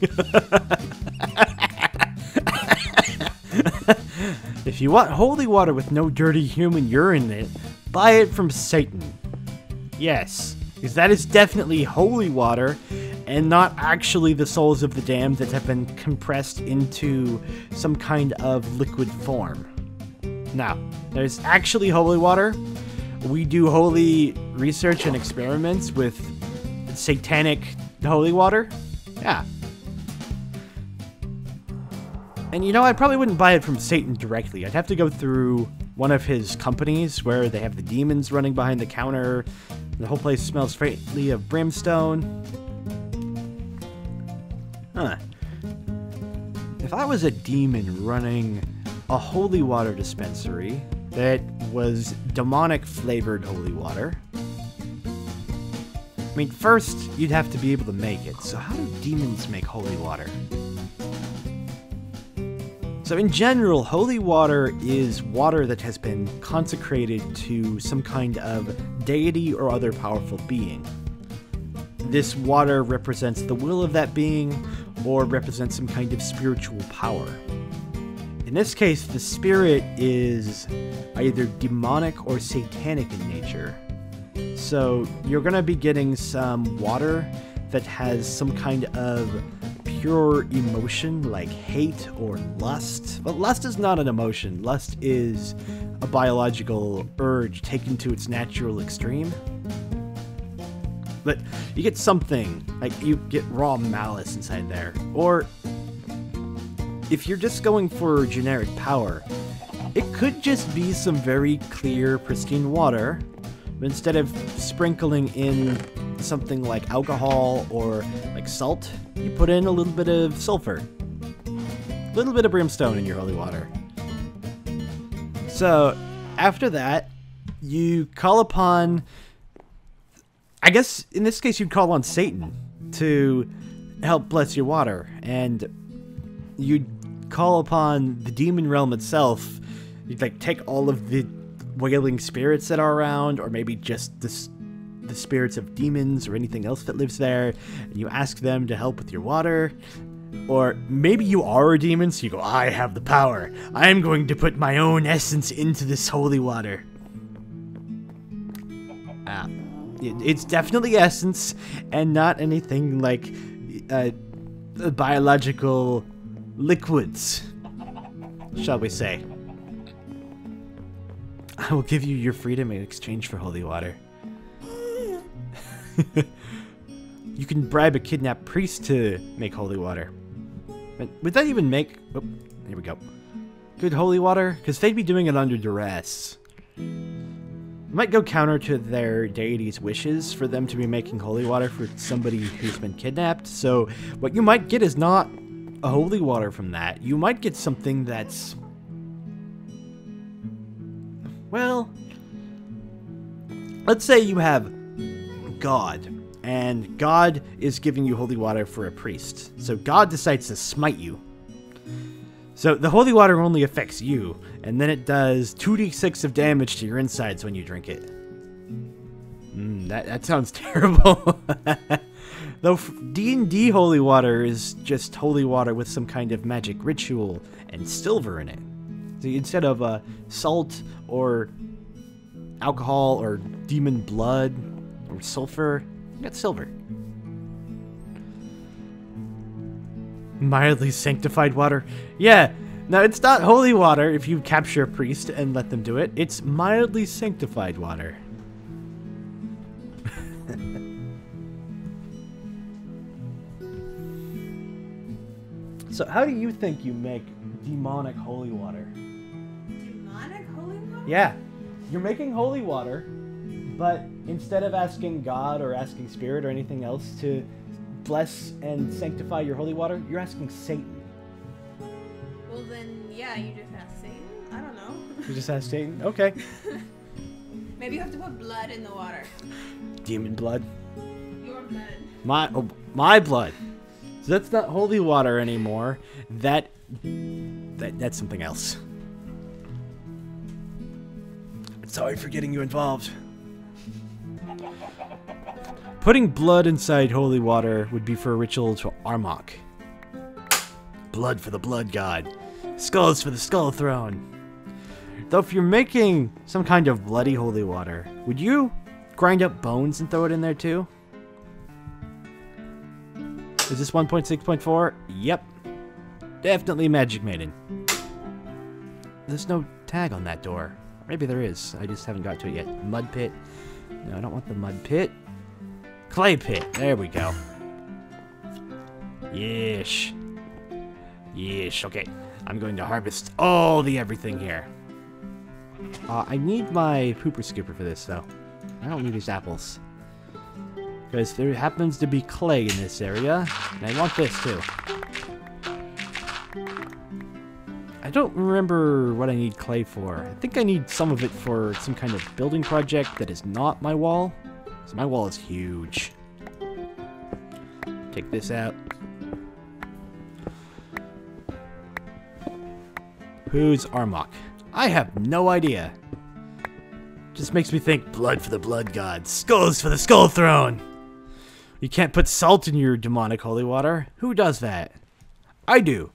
if you want holy water with no dirty human urine in it, buy it from Satan. Yes, because that is definitely holy water and not actually the souls of the damned that have been compressed into some kind of liquid form. Now, there's actually holy water. We do holy research and experiments with satanic holy water. Yeah. And you know, I probably wouldn't buy it from Satan directly. I'd have to go through one of his companies where they have the demons running behind the counter. The whole place smells faintly of brimstone. Huh. If I was a demon running a holy water dispensary that was demonic flavored holy water, I mean, first, you'd have to be able to make it. So, how do demons make holy water? So, in general, holy water is water that has been consecrated to some kind of deity or other powerful being. This water represents the will of that being or represents some kind of spiritual power. In this case, the spirit is either demonic or satanic in nature. So you're going to be getting some water that has some kind of pure emotion like hate or lust. But lust is not an emotion, lust is a biological urge taken to its natural extreme. But you get something, like you get raw malice inside there. Or if you're just going for generic power, it could just be some very clear, pristine water but instead of sprinkling in something like alcohol or like salt, you put in a little bit of sulfur. A little bit of brimstone in your holy water. So, after that, you call upon I guess in this case you'd call on Satan to help bless your water and you'd call upon the demon realm itself. You'd like take all of the wailing spirits that are around, or maybe just the, the spirits of demons or anything else that lives there, and you ask them to help with your water. Or maybe you are a demon, so you go, I have the power. I am going to put my own essence into this holy water. Ah, it's definitely essence, and not anything like uh, biological liquids, shall we say. I will give you your freedom in exchange for holy water. you can bribe a kidnapped priest to make holy water. But would that even make... Oh, here we go. Good holy water? Because they'd be doing it under duress. It might go counter to their deity's wishes for them to be making holy water for somebody who's been kidnapped. So what you might get is not a holy water from that. You might get something that's well, let's say you have God, and God is giving you holy water for a priest. So God decides to smite you. So the holy water only affects you, and then it does 2d6 of damage to your insides when you drink it. Mm, that, that sounds terrible. Though D&D holy water is just holy water with some kind of magic ritual and silver in it. Instead of uh, salt or alcohol or demon blood or sulfur, you got silver. Mildly sanctified water. Yeah, now it's not holy water if you capture a priest and let them do it. It's mildly sanctified water. so how do you think you make demonic holy water? Yeah. You're making holy water, but instead of asking God or asking Spirit or anything else to bless and sanctify your holy water, you're asking Satan. Well, then, yeah, you just ask Satan. I don't know. You just ask Satan? Okay. Maybe you have to put blood in the water. Demon blood. Your blood. My oh, my blood. So that's not holy water anymore. That that that's something else. Sorry for getting you involved. Putting blood inside holy water would be for a ritual to Armok. blood for the blood god, skulls for the skull throne. Though if you're making some kind of bloody holy water, would you grind up bones and throw it in there too? Is this 1.6.4? Yep. Definitely Magic Maiden. There's no tag on that door. Maybe there is. I just haven't got to it yet. Mud pit. No, I don't want the mud pit. Clay pit. There we go. Yeesh. Yeesh. Okay. I'm going to harvest all the everything here. Uh, I need my pooper scooper for this, though. I don't need these apples. Because there happens to be clay in this area, and I want this, too. I don't remember what I need clay for. I think I need some of it for some kind of building project that is not my wall. So my wall is huge. Take this out. Who's Armok? I have no idea. Just makes me think blood for the blood god, skulls for the skull throne. You can't put salt in your demonic holy water. Who does that? I do.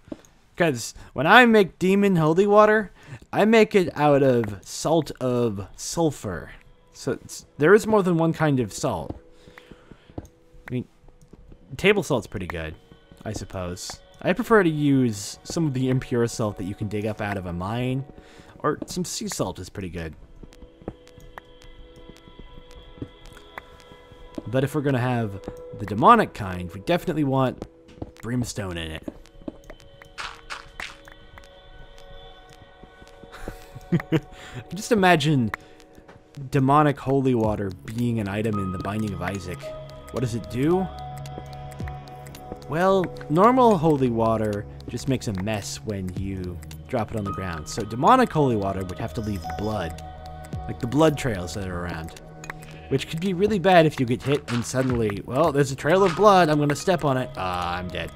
Because when I make demon holy water, I make it out of salt of sulfur. So there is more than one kind of salt. I mean, table salt's pretty good, I suppose. I prefer to use some of the impure salt that you can dig up out of a mine, or some sea salt is pretty good. But if we're going to have the demonic kind, we definitely want brimstone in it. Just imagine demonic holy water being an item in the Binding of Isaac. What does it do? Well, normal holy water just makes a mess when you drop it on the ground. So demonic holy water would have to leave blood, like the blood trails that are around. Which could be really bad if you get hit and suddenly, well, there's a trail of blood, I'm gonna step on it. Ah, I'm dead.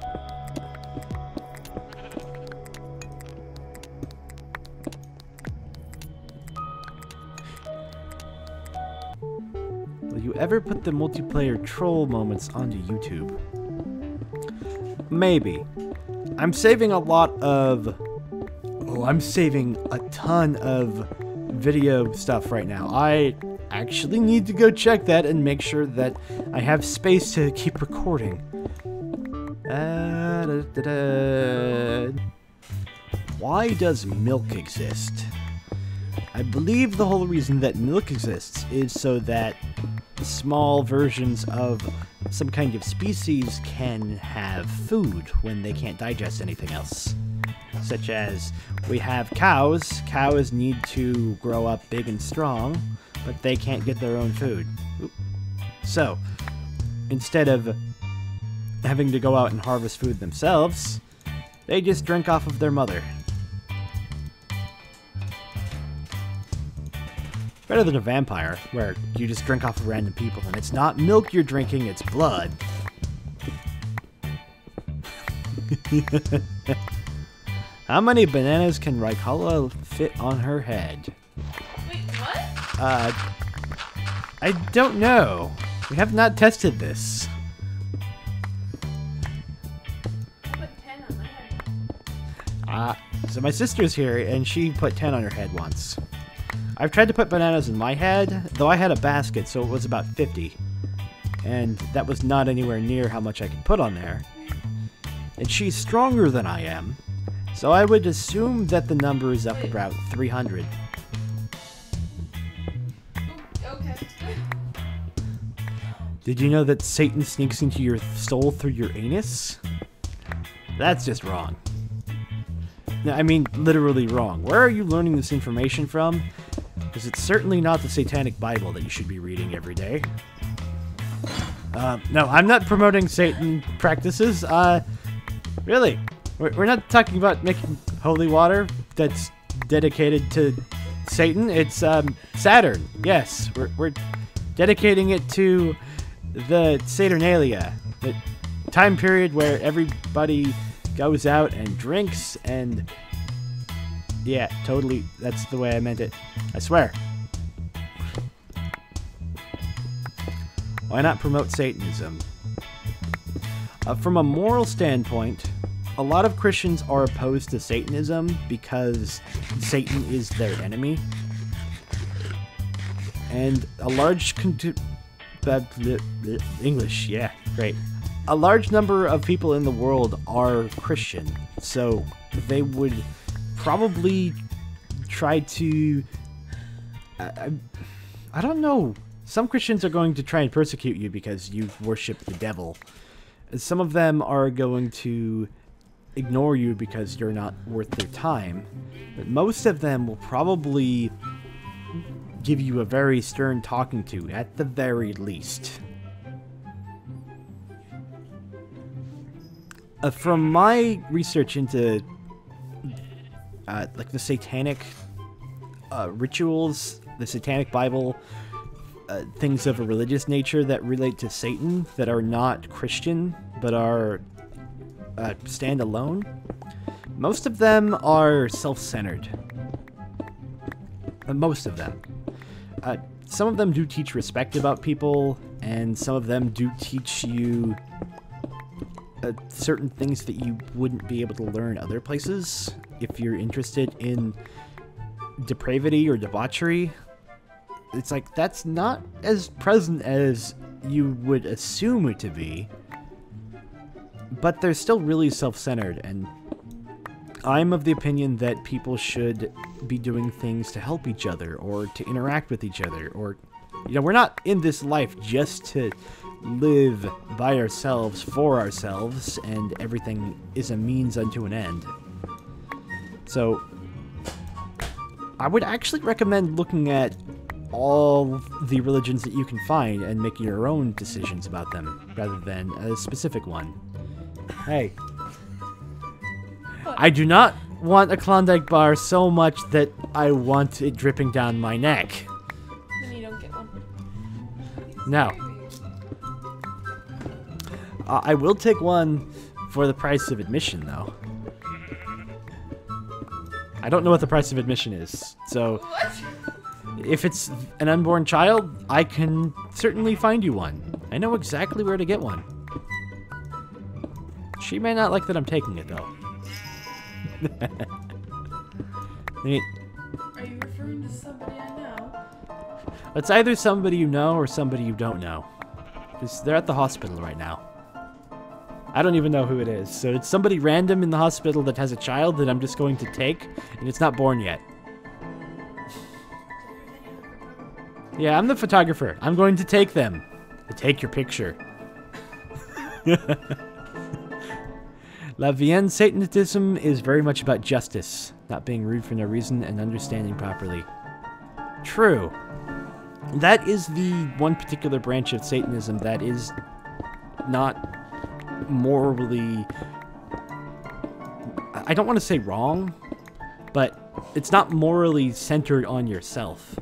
Ever put the multiplayer troll moments onto YouTube? Maybe. I'm saving a lot of... Oh, I'm saving a ton of video stuff right now. I actually need to go check that and make sure that I have space to keep recording. Uh, da, da, da. Why does milk exist? I believe the whole reason that milk exists is so that small versions of some kind of species can have food when they can't digest anything else. Such as we have cows. Cows need to grow up big and strong, but they can't get their own food. So, instead of having to go out and harvest food themselves, they just drink off of their mother. Better than a vampire, where you just drink off of random people, and it's not milk you're drinking, it's blood. How many bananas can Rykala fit on her head? Wait, what? Uh, I don't know. We have not tested this. Put 10 on my head. Uh, so my sister's here, and she put 10 on her head once. I've tried to put bananas in my head, though I had a basket, so it was about 50. And that was not anywhere near how much I could put on there. And she's stronger than I am, so I would assume that the number is up Wait. about 300. Okay. Did you know that Satan sneaks into your soul through your anus? That's just wrong. I mean, literally wrong. Where are you learning this information from? Because it's certainly not the Satanic Bible that you should be reading every day. Uh, no, I'm not promoting Satan practices. Uh, really, we're, we're not talking about making holy water that's dedicated to Satan. It's um, Saturn. Yes, we're, we're dedicating it to the Saturnalia, the time period where everybody goes out and drinks and yeah, totally. That's the way I meant it. I swear. Why not promote Satanism? Uh, from a moral standpoint, a lot of Christians are opposed to Satanism because Satan is their enemy. And a large English, yeah, great. A large number of people in the world are Christian, so they would probably try to. I, I don't know. Some Christians are going to try and persecute you because you worship the devil. Some of them are going to ignore you because you're not worth their time. But most of them will probably give you a very stern talking to, at the very least. Uh, from my research into uh, like the satanic uh, rituals, the satanic Bible, uh, things of a religious nature that relate to Satan that are not Christian but are uh, stand alone. Most of them are self-centered. Uh, most of them. Uh, some of them do teach respect about people, and some of them do teach you uh, certain things that you wouldn't be able to learn other places if you're interested in depravity or debauchery. It's like that's not as present as you would assume it to be but they're still really self-centered and I'm of the opinion that people should be doing things to help each other or to interact with each other or you know we're not in this life just to live by ourselves for ourselves and everything is a means unto an end so I would actually recommend looking at all the religions that you can find and making your own decisions about them rather than a specific one Hey. I do not want a Klondike bar so much that I want it dripping down my neck. Then you don't get one. No. Uh, I will take one for the price of admission, though. I don't know what the price of admission is, so... What? If it's an unborn child, I can certainly find you one. I know exactly where to get one. She may not like that I'm taking it, though. Are you referring to somebody I know? It's either somebody you know or somebody you don't know. Because they're at the hospital right now. I don't even know who it is. So it's somebody random in the hospital that has a child that I'm just going to take, and it's not born yet. Yeah, I'm the photographer. I'm going to take them. To take your picture. LaVeyan Satanism is very much about justice, not being rude for no reason, and understanding properly. True. That is the one particular branch of Satanism that is not morally. I don't want to say wrong, but it's not morally centered on yourself.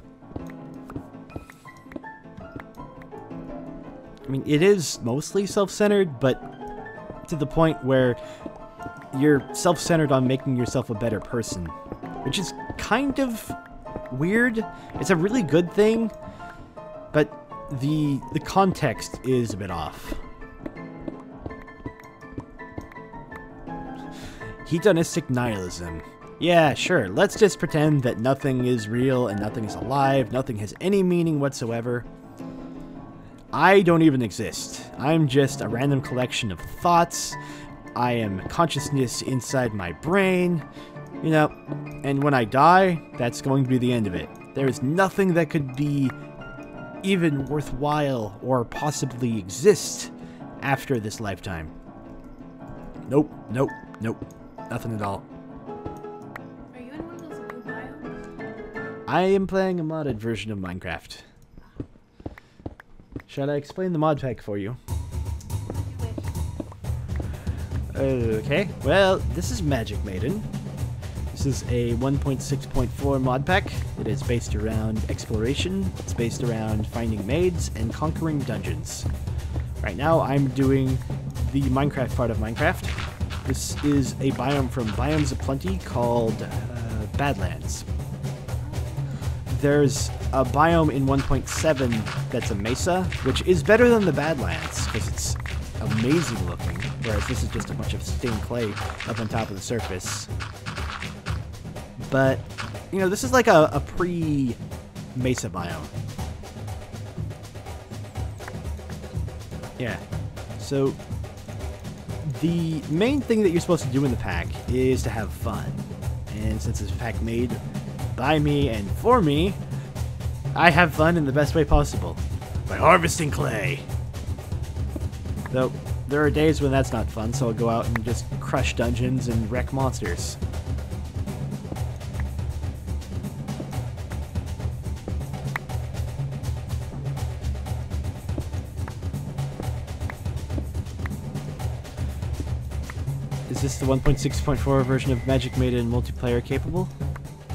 I mean, it is mostly self centered, but to the point where you're self-centered on making yourself a better person, which is kind of weird. It's a really good thing, but the the context is a bit off. Hedonistic nihilism. Yeah, sure, let's just pretend that nothing is real and nothing is alive, nothing has any meaning whatsoever. I don't even exist. I'm just a random collection of thoughts. I am consciousness inside my brain. You know, and when I die, that's going to be the end of it. There is nothing that could be even worthwhile or possibly exist after this lifetime. Nope, nope, nope. Nothing at all. Are you in one of those new biomes? I am playing a modded version of Minecraft. Shall I explain the mod pack for you? Okay, well, this is Magic Maiden. This is a 1.6.4 mod pack. It is based around exploration, it's based around finding maids, and conquering dungeons. Right now, I'm doing the Minecraft part of Minecraft. This is a biome from Biomes of Plenty called uh, Badlands there's a biome in 1.7 that's a mesa, which is better than the Badlands because it's amazing looking. whereas this is just a bunch of stained clay up on top of the surface. But, you know, this is like a, a pre-mesa biome. Yeah. So, the main thing that you're supposed to do in the pack is to have fun. And since it's a pack made by me and for me, I have fun in the best way possible by harvesting clay. Though there are days when that's not fun, so I'll go out and just crush dungeons and wreck monsters. This the 1.6.4 version of Magic Maiden multiplayer capable?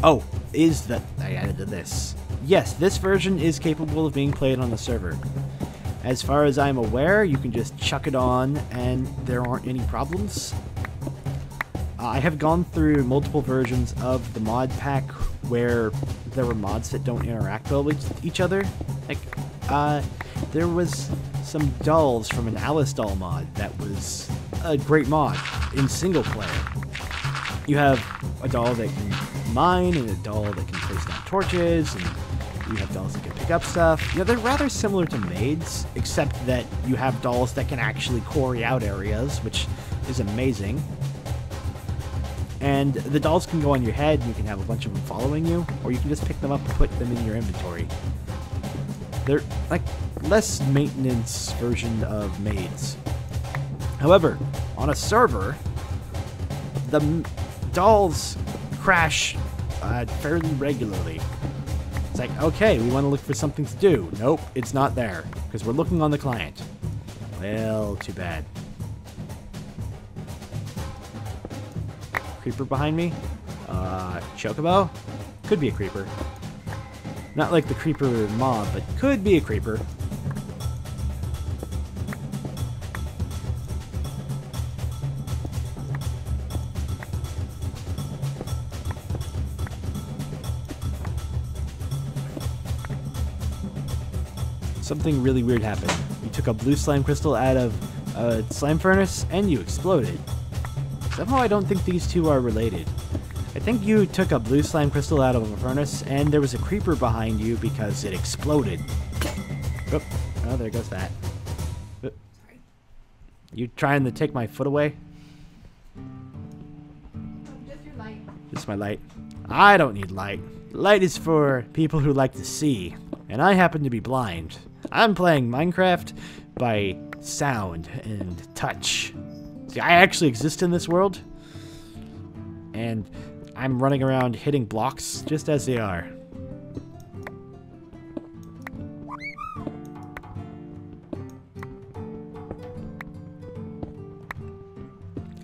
Oh, is that I added to this. Yes, this version is capable of being played on the server. As far as I'm aware, you can just chuck it on and there aren't any problems. Uh, I have gone through multiple versions of the mod pack where there were mods that don't interact well with each other. Like, uh, there was some dolls from an Alice doll mod that was a great mod in single player. You have a doll that can mine and a doll that can place down torches and you have dolls that can pick up stuff. You know, they're rather similar to maids, except that you have dolls that can actually quarry out areas, which is amazing. And the dolls can go on your head, and you can have a bunch of them following you, or you can just pick them up and put them in your inventory. They're like less maintenance version of maids. However, on a server, the dolls crash uh, fairly regularly. It's like, okay, we want to look for something to do. Nope, it's not there, because we're looking on the client. Well, too bad. Creeper behind me? Uh, Chocobo? Could be a creeper. Not like the creeper mob, but could be a creeper. Something really weird happened. You took a blue slime crystal out of a slime furnace and you exploded. Somehow I don't think these two are related. I think you took a blue slime crystal out of a furnace and there was a creeper behind you because it exploded. Oh, oh there goes that. Oh. Sorry. You trying to take my foot away? Just your light. Just my light. I don't need light. Light is for people who like to see, and I happen to be blind. I'm playing Minecraft by sound and touch. See, I actually exist in this world, and I'm running around hitting blocks just as they are.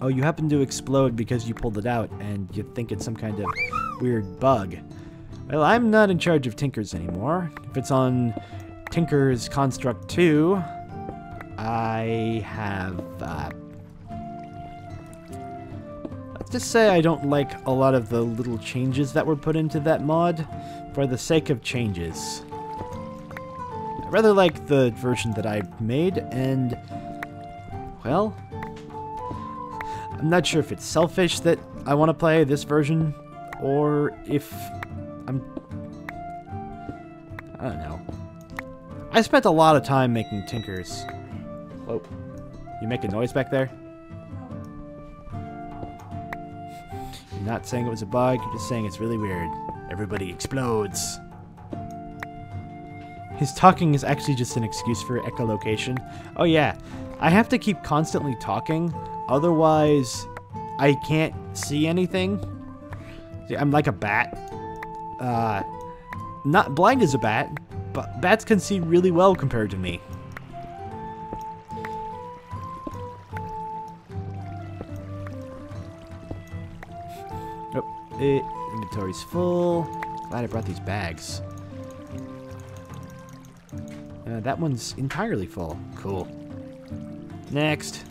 Oh, you happen to explode because you pulled it out and you think it's some kind of weird bug. Well, I'm not in charge of Tinkers anymore. If it's on Tinker's Construct 2, I have. Uh, let's just say I don't like a lot of the little changes that were put into that mod for the sake of changes. I rather like the version that I made, and. Well, I'm not sure if it's selfish that I want to play this version, or if I'm. I don't know. I spent a lot of time making tinkers. Whoa. You make a noise back there? You're not saying it was a bug, you're just saying it's really weird. Everybody explodes. His talking is actually just an excuse for echolocation. Oh yeah, I have to keep constantly talking, otherwise I can't see anything. See, I'm like a bat. Uh, not blind as a bat, but bats can see really well compared to me. Oh, it, inventory's full. Glad I brought these bags. Uh, that one's entirely full. Cool. Next.